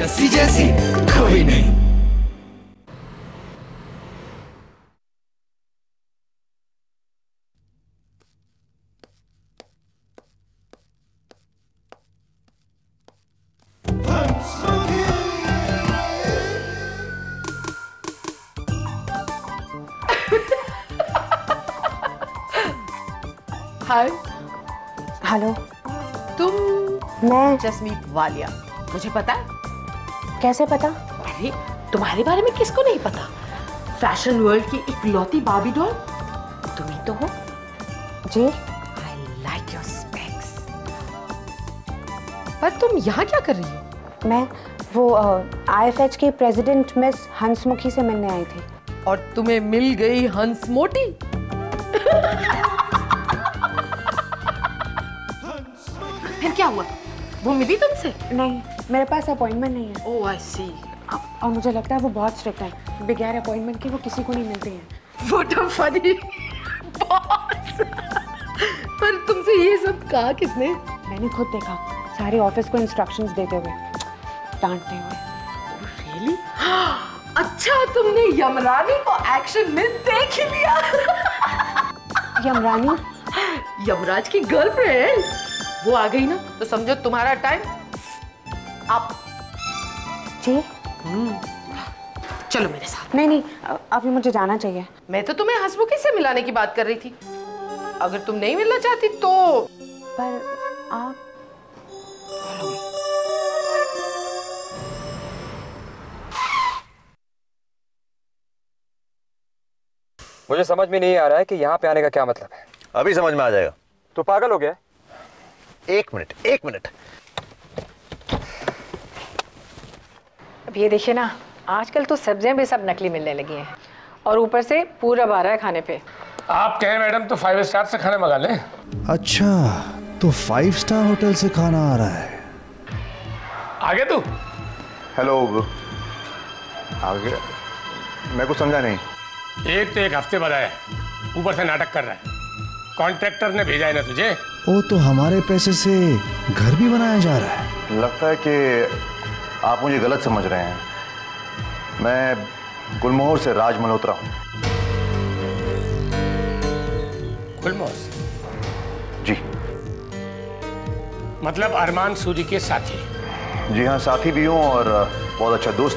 जैसी जैसी कोई नहीं। हाय हेलो तुम मैं जसमीत वालिया। मुझे पता है? कैसे पता? अरे तुम्हारे बारे में किसको नहीं पता? फ़ैशन वर्ल्ड की इकलौती बाबी डॉल तुम ही तो हो। जी। आई लाइक योर स्पेक्स पर तुम यहाँ क्या कर रही हो? मैं वो आईएफएच की प्रेसिडेंट मिस हंसमुखी से मिलने आई थी। और तुम्हें मिल गई हंस मोटी। फिर क्या हुआ? वो मिली तुमसे? नहीं। मेरे पास अपॉइंटमेंट नहीं है। ओह आई सी और मुझे लगता है वो बहुत स्ट्रिक्ट है। बगैर अपॉइंटमेंट के वो किसी को नहीं मिलते हैं। व्हाट अ फनी बॉस पर तुमसे ये सब कहा किसने? मैंने खुद देखा। सारे ऑफ़िस को इंस्ट्रक्शंस देते हुए। डांटते हुए। रियली अच्छा तुमने यमरानी को एक्शन में देख लिया। यमरानी? यमराज की गर्लफ्रेंड वो आ गई ना? तो समझो तुम्हारा टाइम आप जी? चलो मेरे साथ। नहीं नहीं अभी मुझे जाना चाहिए। मैं तो तुम्हें हंसमुखी से मिलाने की बात कर रही थी। अगर तुम नहीं मिलना चाहती तो पर आप मुझे समझ में नहीं आ रहा है कि यहाँ पे आने का क्या मतलब है। अभी समझ में आ जाएगा। तो पागल हो गया एक मिनट एक मिनट। अब ये देखिए ना आजकल तो सब्ज़ियाँ भी सब नकली मिलने लगी हैं। और ऊपर से पूरा आ रहा है खाने पे। आप कहें मैडम तो फाइव स्टार से खाना मंगा लें। अच्छा तो फाइव स्टार होटल से खाना आ रहा है। आगे तू। हेलो आगे मैं कुछ समझा नहीं। एक तो एक हफ़्ते बाद आया ऊपर से नाटक कर रहा है। कॉन्ट्रैक्टर ने भेजा है ना तुझे? ओ तो हमारे पैसे से घर भी बनाया जा रहा है। लगता है कि आप मुझे गलत समझ रहे हैं। मैं गुलमोहर से राज मल्होत्रा हूँ। गुलमोहर? जी। मतलब अरमान सूरी के साथी? जी हाँ साथी भी हूँ और बहुत अच्छा दोस्त।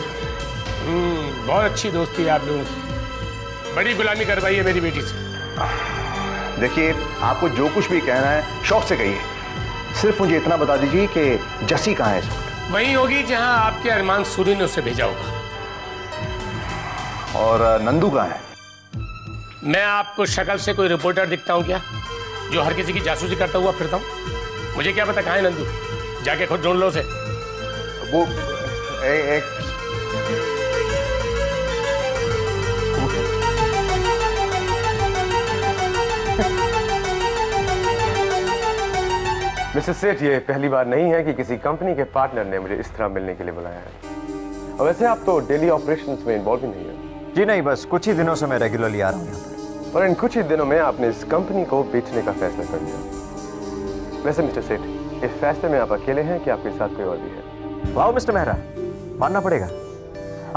हम्म, बहुत अच्छी दोस्ती है आप लोगों की। बड़ी गुलामी करवाई है मेरी बेटी से। देखिए आपको जो कुछ भी कहना है शौक से कहिए। सिर्फ़ मुझे इतना बता दीजिए कि जसी कहाँ है इस वक्त वहीं होगी जहाँ आपके अरमान सूरी ने उसे भेजा होगा। और नंदू कहा है? मैं आपको शक्ल से कोई रिपोर्टर दिखता हूँ क्या? जो हर किसी की जासूसी करता हुआ फिरता हूँ? मुझे क्या पता कहा है नंदू? जाके खुद ढूंढ लो उसे। वो ए, एक मिसेस सेठ ये पहली बार नहीं है कि किसी कंपनी के पार्टनर ने मुझे इस तरह मिलने के लिए बुलाया है। और वैसे आप तो डेली ऑपरेशंस में इन्वॉल्व ही नहीं है। जी नहीं बस कुछ ही दिनों से मैं रेगुलरली आ रहा हूँ पर। और इन कुछ ही दिनों में आपने इस कंपनी को बेचने का फैसला कर लिया। वैसे मिस्टर सेठ इस फैसले में आप अकेले हैं कि आपके साथ कोई और भी है? वाह मिस्टर मेहरा मानना पड़ेगा।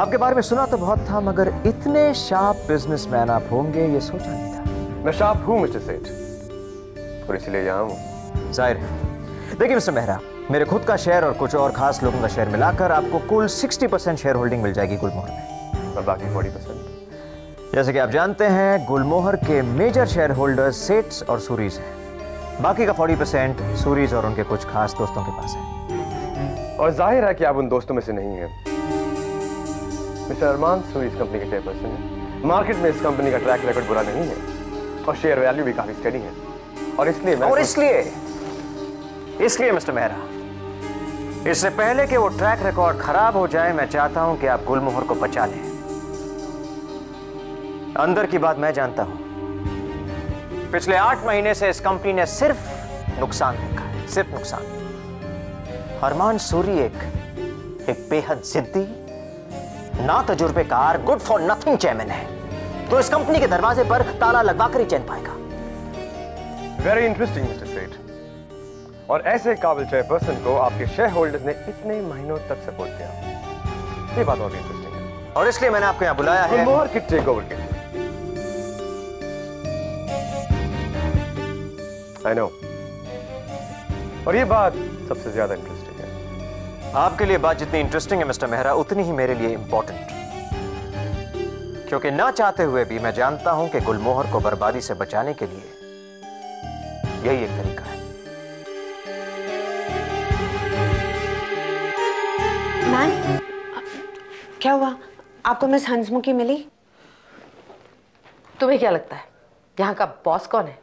आपके बारे में सुना तो बहुत था मगर इतने शार्प बिजनेसमैन आप होंगे ये सोचा नहीं था। मैं शार्प हूँ मिस्टर सेठ। और इसलिए यहाँ हूँ। ज़ाहिर है। देखिए मिस्टर मेहरा मेरे खुद का शेयर और कुछ और खास लोगों का शेयर मिलाकर आपको कुल 60 परसेंट शेयर होल्डिंग मिल जाएगी गुलमोहर में। और बाकी फोर्टी परसेंट जैसे कि आप जानते हैं गुलमोहर के मेजर शेयर होल्डर्स सेट्स और सूरीज हैं। बाकी का 40 परसेंट सूरीज और उनके कुछ खास दोस्तों के पास है। और ज़ाहिर है कि आप उन दोस्तों में से नहीं हैं। मिस्टर अरमान सूरीज कंपनी के चेयरपर्सन हैं। मार्केट में इस कंपनी का ट्रैक रिकॉर्ड बुरा नहीं है। और शेयर वैल्यू भी काफ़ी स्टेडी है। और इसलिए और इसलिए इसलिए, मिस्टर मेहरा, इससे पहले कि वो ट्रैक रिकॉर्ड खराब हो जाए, मैं चाहता हूँ कि आप गुलमोहर को बचा लें। अंदर की बात मैं जानता हूँ। पिछले आठ महीने से इस कंपनी ने सिर्फ़ नुकसान देखा है, सिर्फ़ नुकसान। अरमान सूरी एक एक बेहद जिद्दी ना तजुर्बेकार गुड फॉर नथिंग चेयरमैन है। तो इस कंपनी के दरवाजे पर ताला लगवा कर ही चैन पाएगा। वेरी इंटरेस्टिंग मिस्टर सेठ और ऐसे काबिल चेयरपर्सन को आपके शेयर होल्डर्स ने इतने महीनों तक सपोर्ट किया। ये बात और इंटरेस्टिंग है। और इसलिए मैंने आपको यहाँ बुलाया है। गुलमोहर के टेक ओवर के लिए। आई नो और ये बात सबसे ज़्यादा इंटरेस्टिंग है। आपके लिए बात जितनी इंटरेस्टिंग है मिस्टर मेहरा उतनी ही मेरे लिए इंपॉर्टेंट क्योंकि ना चाहते हुए भी मैं जानता हूँ कि गुलमोहर को बर्बादी से बचाने के लिए यही एक तरीका मैम क्या हुआ? आपको मिस हंसमुखी मिली? तुम्हें क्या लगता है? यहाँ का बॉस कौन है?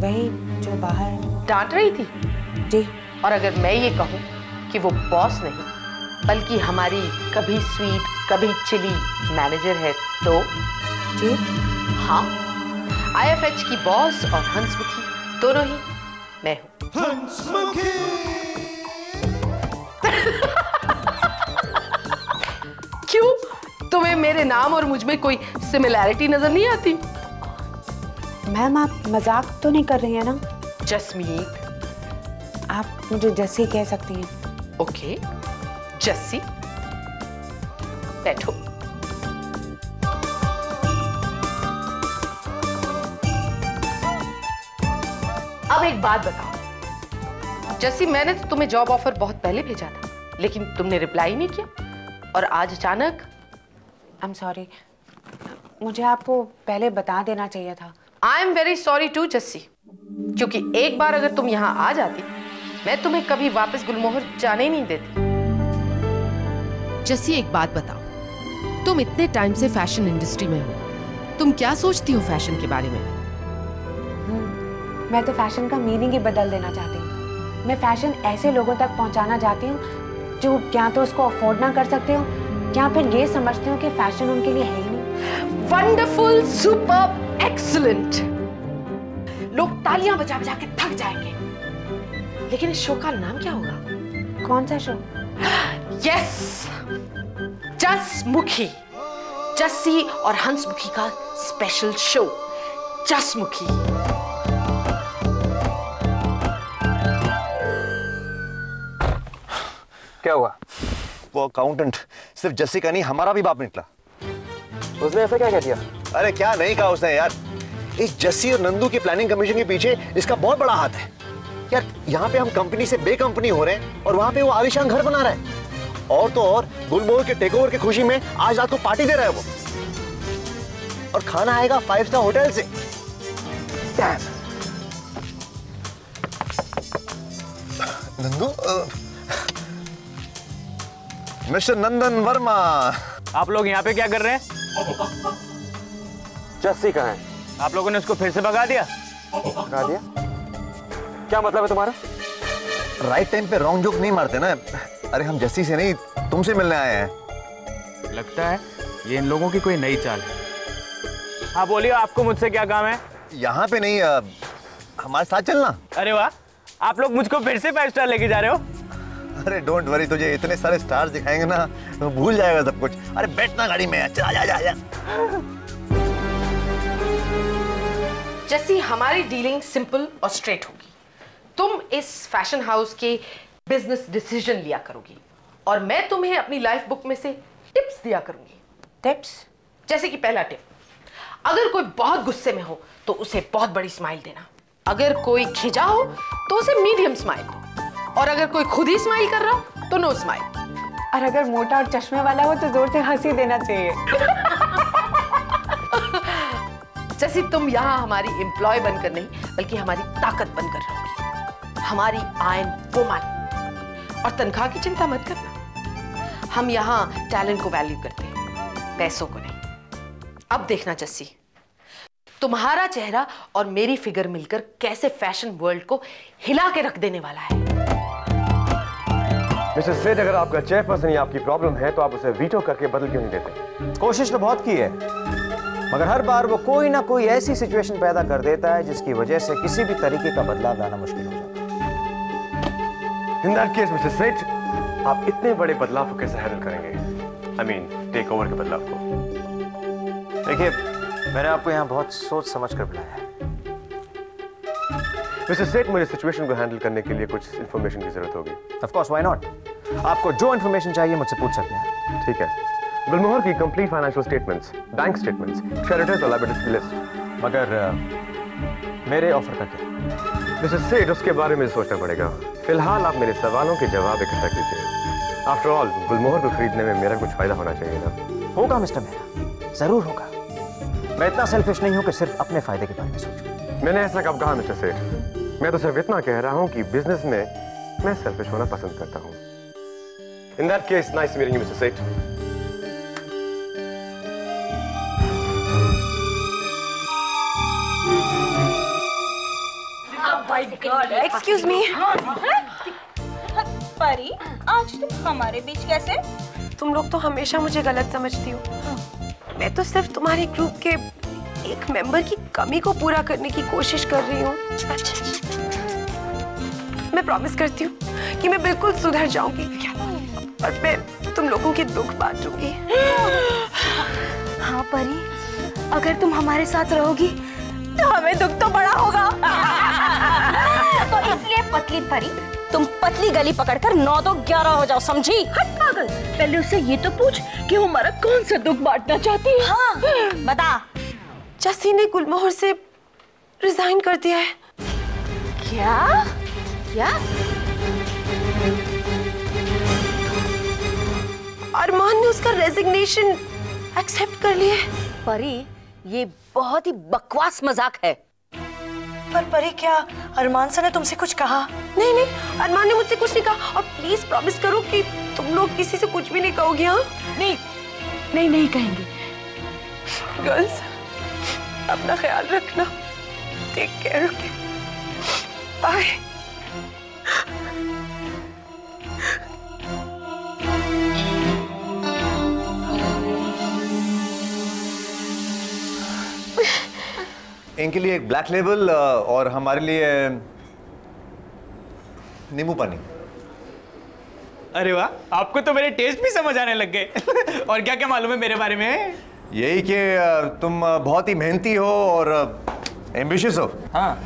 वही जो बाहर डांट रही थी? जी। और अगर मैं ये कहूँ कि वो बॉस नहीं बल्कि हमारी कभी स्वीट कभी चिली मैनेजर है तो? जी। हाँ। आईएफएच की बॉस और हंसमुखी दोनों ही मैं हूँ। क्यों? तुम्हें मेरे नाम और मुझमें कोई सिमिलैरिटी नज़र नहीं आती? मैम आप मज़ाक तो नहीं कर रही हैं ना? जसमीत। आप मुझे जैसे कह सकती हैं। ओके जस्सी। बैठो। अब एक बात बताओ। जस्सी मैंने तो तुम्हें जॉब ऑफ़र बहुत पहले भेजा था लेकिन तुमने रिप्लाई नहीं किया। और आज अचानक? आई एम सॉरी मुझे आपको पहले बता देना चाहिए था। I am very sorry to Jassi. क्योंकि एक बार अगर तुम यहाँ आ जाती मैं तुम्हें कभी वापस गुलमोहर जाने नहीं देती। जैसी एक बात बताओ। तुम इतने टाइम से फ़ैशन इंडस्ट्री में हो। तुम क्या सोचती हो फ़ैशन के बारे में? मैं तो फ़ैशन का मीनिंग ही बदल देना चाहती हूँ। मैं फ़ैशन ऐसे लोगों तक पहुँचाना चाहती हूँ जो क्या तो उसको अफोर्ड ना कर सकते हो? या फिर ये समझते हो कि फ़ैशन उनके लिए है ही नहीं? वंडरफुल सुपर एक्सलेंट लोग तालियाँ बजा बजा के थक जाएँगे। लेकिन इस शो का नाम क्या होगा? कौन सा शो यस जसमुखी जस्सी और हंसमुखी का स्पेशल शो जसमुखी क्या हुआ? वो अकाउंटेंट सिर्फ़ जस्सी का नहीं हमारा भी बाप निकला। उसने ऐसा क्या कह दिया? अरे क्या नहीं कहा उसने यार। इस जस्सी और नंदू की प्लानिंग कमीशन के पीछे इसका बहुत बड़ा हाथ है। यार यहाँ पे हम कंपनी से बे कंपनी हो रहे हैं और वहाँ पे वो आलिशान घर बना रहा है। और तो और गुलमोहर के टेकओवर की खुशी में आज रात को पार्टी दे रहा है वो। और खाना आएगा फाइव स्टार होटल से. नंदू मिस्टर नंदन वर्मा। आप लोग यहाँ पे क्या कर रहे हैं? जस्सी कहाँ है? आप लोगों ने उसको फिर से भगा दिया? भगा दिया? क्या मतलब है तुम्हारा? राइट टाइम पे रॉन्ग जोक नहीं मारते ना। अरे हम जस्सी से नहीं तुमसे मिलने आए हैं। लगता है ये इन लोगों की कोई नई चाल है। हाँ बोलिए आपको मुझसे क्या काम है? यहाँ पे नहीं अ, हमारे साथ चलना। अरे वाह आप लोग मुझको फिर से फाइव स्टार लेके जा रहे हो? अरे डोंट वरी तुझे इतने सारे स्टार्स दिखाएँगे ना तो भूल जाएगा सब कुछ। अरे बैठना गाड़ी में चला जा जा जा जैसी हमारी डीलिंग सिंपल और स्ट्रेट होगी। तुम इस फ़ैशन हाउस के बिज़नेस डिसीज़न लिया करोगी और मैं तुम्हें अपनी लाइफ बुक में से टिप्स दिया करूँगी। टिप्स जैसे कि पहला टिप अगर कोई बहुत गुस्से में हो तो उसे बहुत बड़ी स्माइल देना। अगर कोई खिजा हो तो उसे मीडियम स्माइल दो। और अगर कोई खुद ही स्माइल कर रहा हो तो नो स्माइल और अगर मोटा और चश्मे वाला हो तो ज़ोर से हँसी देना चाहिए। जैसे तुम यहाँ हमारी एम्प्लॉय बनकर नहीं बल्कि हमारी ताकत बनकर रहोगी। हमारी आयन वोमन और तनख्वाह की चिंता मत करना। हम यहाँ टैलेंट को वैल्यू करते हैं पैसों को नहीं। अब देखना जस्सी तुम्हारा चेहरा और मेरी फिगर मिलकर कैसे फ़ैशन वर्ल्ड को हिला के रख देने वाला है। मिस्टर सेठ अगर आपका चेयरपर्सन ही आपकी प्रॉब्लम है तो आप उसे वीटो करके बदल क्यों नहीं देते? कोशिश तो बहुत की है, मगर हर बार वो कोई ना कोई ऐसी सिचुएशन पैदा कर देता है, जिसकी वजह से किसी भी तरीके का बदलाव लाना मुश्किल हो जाता है। केस, मिस्टर सेठ आप इतने बड़े बदलाव को कैसे हैंडल करेंगे? आई मीन टेक ओवर के बदलाव को। देखिए, मैंने आपको यहाँ बहुत सोच समझ कर बुलाया है। मिस्टर सेठ मुझे सिचुएशन को हैंडल करने के लिए कुछ इन्फॉर्मेशन की ज़रूरत होगी। ऑफ़ कोर्स व्हाई नॉट आपको जो इन्फॉर्मेशन चाहिए मुझसे पूछ सकते हैं। ठीक है। गुलमोहर की complete financial statements bank statements creditors और लायबिलिटीज की लिस्ट मगर uh, मेरे ऑफ़र का क्या? मिस्टर सेठ उसके बारे में सोचना पड़ेगा। फ़िलहाल आप मेरे सवालों के जवाब इकट्ठा कीजिए। आफ्टर ऑल गुलमोहर को खरीदने में मेरा कुछ फ़ायदा होना चाहिए ना? होगा मिस्टर मेहरा। ज़रूर होगा। मैं इतना सेल्फिश नहीं हूँ कि सिर्फ़ अपने फ़ायदे के बारे में सोचूं। मैंने ऐसा कब कहा मिस्टर सेठ? मैं तो सिर्फ़ इतना कह रहा हूँ कि बिज़नेस में मैं सेल्फिश होना पसंद करता हूँ। In that case nice meeting you mister Seth excuse me Pari आज तुम हमारे बीच कैसे? तुम लोग तो हमेशा मुझे गलत समझती हो। मैं तो सिर्फ़ तुम्हारे ग्रुप के एक मेंबर की कमी को पूरा करने की कोशिश कर रही हूँ। मैं प्रॉमिस करती हूँ कि मैं बिल्कुल सुधर जाऊँगी। और मैं तुम लोगों के दुख बांटूँगी। हाँ परी। अगर तुम हमारे साथ रहोगी तो हमें दुख तो बड़ा होगा। तो इसलिए पतली परी तुम पतली गली पकड़कर नौ दो ग्यारह हो जाओ समझी? हट पागल। पहले उससे ये तो पूछ कि वो हमारा कौन सा दुख बांटना चाहती है? हाँ बता। जस्सी ने गुलमोहर से रिजाइन कर दिया है। क्या? क्या? अरमान ने उसका रेजिग्नेशन एक्सेप्ट कर लिया है। परी ये बहुत ही बकवास मज़ाक है। पर परी क्या अरमान सर ने तुमसे कुछ कहा? नहीं नहीं अरमान ने मुझसे कुछ नहीं कहा। और प्लीज़ प्रॉमिस करो कि तुम लोग किसी से कुछ भी नहीं कहोगे हाँ? नहीं नहीं नहीं कहेंगे। गर्ल्स अपना ख्याल रखना। टेक केयर ओके बाय इनके लिए एक ब्लैक लेबल और हमारे लिए नींबू पानी। अरे वाह आपको तो मेरे टेस्ट भी समझ आने लग गए। और क्या क्या मालूम है मेरे बारे में? यही कि तुम बहुत ही मेहनती हो और एम्बिशियस हो। हाँ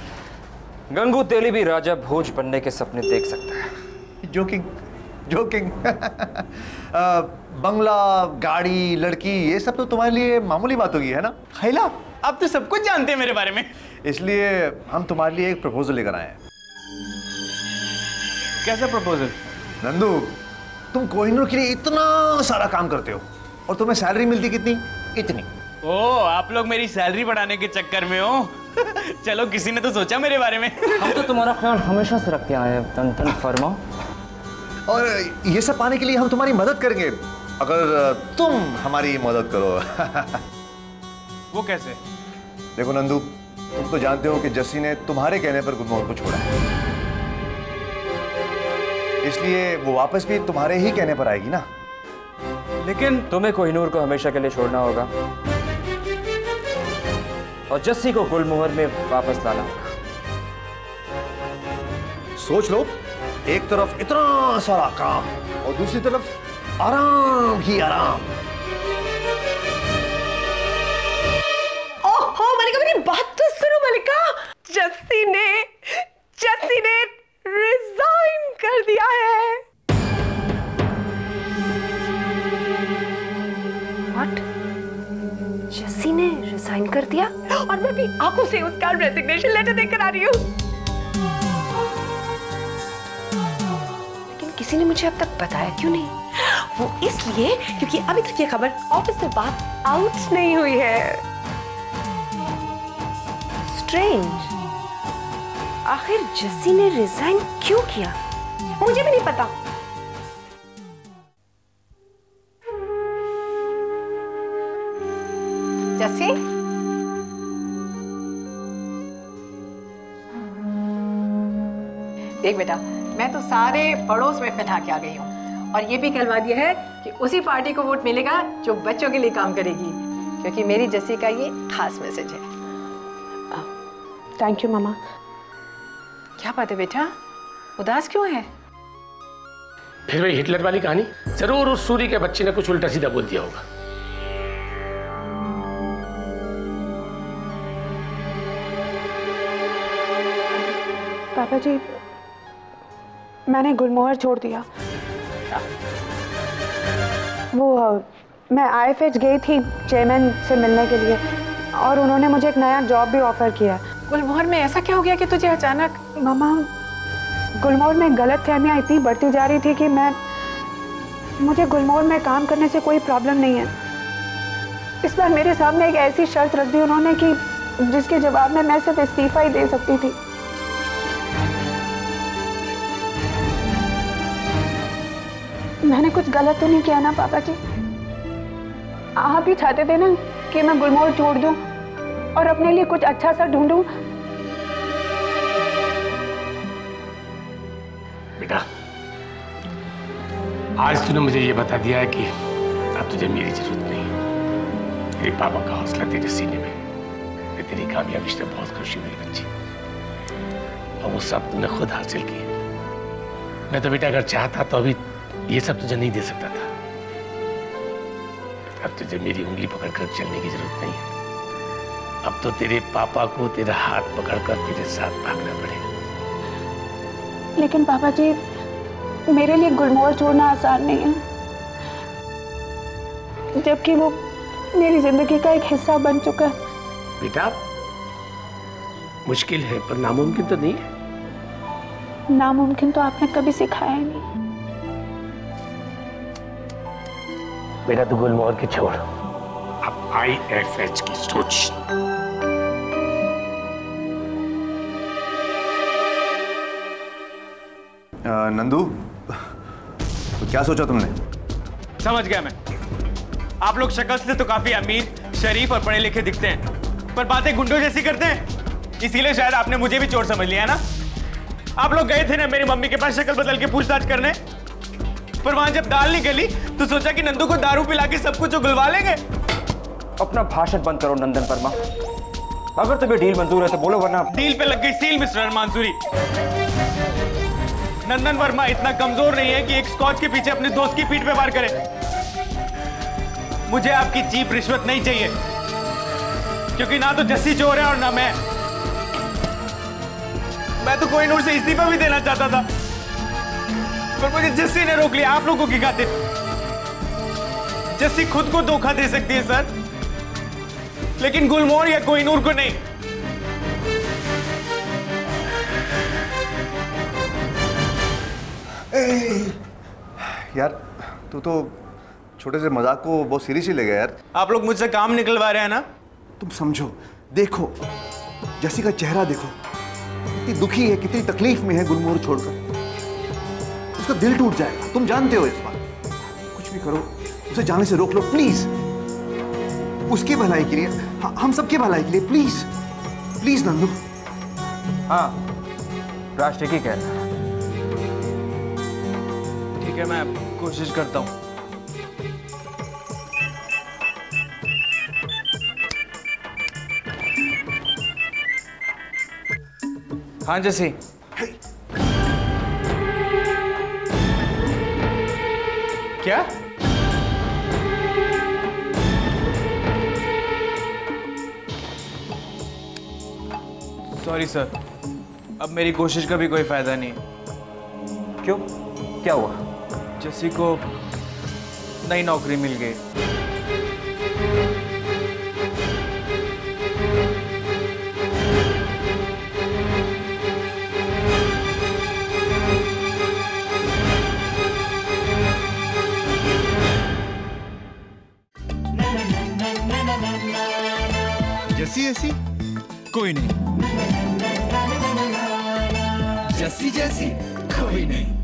गंगू तेली भी राजा भोज बनने के सपने देख सकता है। जोकिंग जोकिंग बंगला गाड़ी लड़की ये सब तो तुम्हारे लिए मामूली बात होगी है ना? खैला आप तो सब कुछ जानते हैं मेरे बारे में। इसलिए हम तुम्हारे लिए एक प्रपोजल लेकर आए हैं। कैसा प्रपोजल नंदू तुम कोहिनूर के लिए इतना सारा काम करते हो और तुम्हें सैलरी मिलती कितनी? इतनी। ओ आप लोग मेरी सैलरी बढ़ाने के चक्कर में हो। चलो किसी ने तो सोचा मेरे बारे में। हम तो तुम्हारा ख्याल हमेशा से रखते आए तन तन फरमा। और ये सब पाने के लिए हम तुम्हारी मदद करेंगे। अगर तुम हमारी मदद करो। वो कैसे? देखो नंदू तुम तो जानते हो कि जस्सी ने तुम्हारे कहने पर गुलमोहर को छोड़ा इसलिए वो वापस भी तुम्हारे ही कहने पर आएगी ना? लेकिन तुम्हें कोहिनूर को हमेशा के लिए छोड़ना होगा। और जस्सी को गुलमोहर में वापस लाना होगा। सोच लो एक तरफ़ इतना सारा काम और दूसरी तरफ़ आराम ही आराम। ओहो मलिका मेरी बात तो सुनो मलिका। जस्सी ने जस्सी ने रिजाइन कर दिया है। दिया और मैं भी आँखों से उसका रेजिग्नेशन लेटर देकर आ रही हूँ। लेकिन किसी ने मुझे अब तक बताया क्यों नहीं? वो इसलिए क्योंकि अभी तक ये खबर ऑफ़िस से बात आउट नहीं हुई है। स्ट्रेंज आखिर जस्सी ने रिजाइन क्यों किया? मुझे भी नहीं पता। देख बेटा मैं तो सारे पड़ोस में फैला के आ गई हूँ। और ये भी कहलवा दिया है कि उसी पार्टी को वोट मिलेगा जो बच्चों के लिए काम करेगी क्योंकि मेरी जस्सी का ये खास मैसेज है। थैंक यू मामा क्या बात है बेटा? उदास क्यों है? फिर वही हिटलर वाली कहानी? ज़रूर उस सूरी के बच्चे ने कुछ उल्टा सीधा बोल दिया होगा। पापा जी मैंने गुलमोहर छोड़ दिया। वो मैं आईएफएच गई थी चेयरमैन से मिलने के लिए और उन्होंने मुझे एक नया जॉब भी ऑफ़र किया गुलमोहर में ऐसा क्या हो गया कि तुझे अचानक मामा गुलमोहर में गलत फहमियाँ इतनी बढ़ती जा रही थी कि मैं मुझे गुलमोहर में काम करने से कोई प्रॉब्लम नहीं है। इस बार मेरे सामने एक ऐसी शर्त रख दी उन्होंने कि जिसके जवाब में मैं सिर्फ़ इस्तीफा ही दे सकती थी। मैंने कुछ गलत तो नहीं किया ना, पापा जी? आप ही चाहते थे ना कि मैं गुलमोहर छोड़ दूँ और अपने लिए कुछ अच्छा सा ढूंढूं। बेटा, आज तूने मुझे ये बता दिया है कि अब तुझे मेरी ज़रूरत नहीं। तेरे पापा का हौसला तेरे सीने में मैं तेरी कामयाबी से बहुत खुश हूँ मेरी बच्ची। और वो सब तूने खुद हासिल किए। मैं तो बेटा, अगर चाहता तो अभी ये सब तुझे नहीं दे सकता था। अब तुझे मेरी उंगली पकड़कर चलने की ज़रूरत नहीं है। अब तो तेरे पापा को तेरा हाथ पकड़कर तेरे साथ भागना पड़ेगा। लेकिन पापा जी मेरे लिए गुलमोहर छोड़ना आसान नहीं है। जबकि वो मेरी ज़िंदगी का एक हिस्सा बन चुका है। बेटा मुश्किल है पर नामुमकिन तो नहीं है। नामुमकिन तो आपने कभी सिखाया नहीं। बेटा तू गुलमोहर की छोड़। अब आई एफ़ एच की सोच। नंदू तो क्या सोचा तुमने? समझ गया मैं। आप लोग शक्ल से तो काफ़ी अमीर शरीफ और पढ़े लिखे दिखते हैं पर बातें गुंडों जैसी करते हैं। इसीलिए शायद आपने मुझे भी चोर समझ लिया ना? आप लोग गए थे ना मेरी मम्मी के पास शक्ल बदल के पूछताछ करने? पर वहाँ जब दाल निकली तो सोचा कि नंदू को दारू पिला के सब कुछ उगलवा लेंगे। अपना भाषण बंद करो नंदन वर्मा। अगर तुम्हें डील मंजूर है तो बोलो वरना डील पे लग गई सील मिस्टर अरमान नंदन वर्मा इतना कमज़ोर नहीं है कि एक स्कॉच के पीछे अपने दोस्त की पीठ पे वार करे। मुझे आपकी चीप रिश्वत नहीं चाहिए। क्योंकि ना तो जस्सी चोर है और ना मैं। मैं तो कोहिनूर से इस्तीफा भी देना चाहता था। पर मुझे जस्सी ने रोक लिया। आप लोगों की खातिर। जस्सी खुद को धोखा दे सकती है सर। लेकिन गुलमोहर या कोहिनूर को नहीं। यार तू तो छोटे से मज़ाक को बहुत सीरियसली ले गया यार। आप लोग मुझसे काम निकलवा रहे हैं ना? तुम समझो देखो जैसी का चेहरा देखो। कितनी दुखी है कितनी तकलीफ़ में है गुलमोहर छोड़कर। उसका दिल टूट जाएगा तुम जानते हो इस बात। कुछ भी करो उसे जाने से रोक लो प्लीज़ उसकी भलाई के लिए हम सबकी भलाई के लिए प्लीज़ प्लीज़ नंदू। हाँ राज ठीक ही कह। रहा है ठीक है मैं कोशिश करता हूँ। हाँ जैसी। क्या? सॉरी सर अब मेरी कोशिश का भी कोई फ़ायदा नहीं। क्यों? क्या हुआ? जैसी को नई नौकरी मिल गई। जैसी? कोई नहीं। जैसी जैसी कोई नहीं।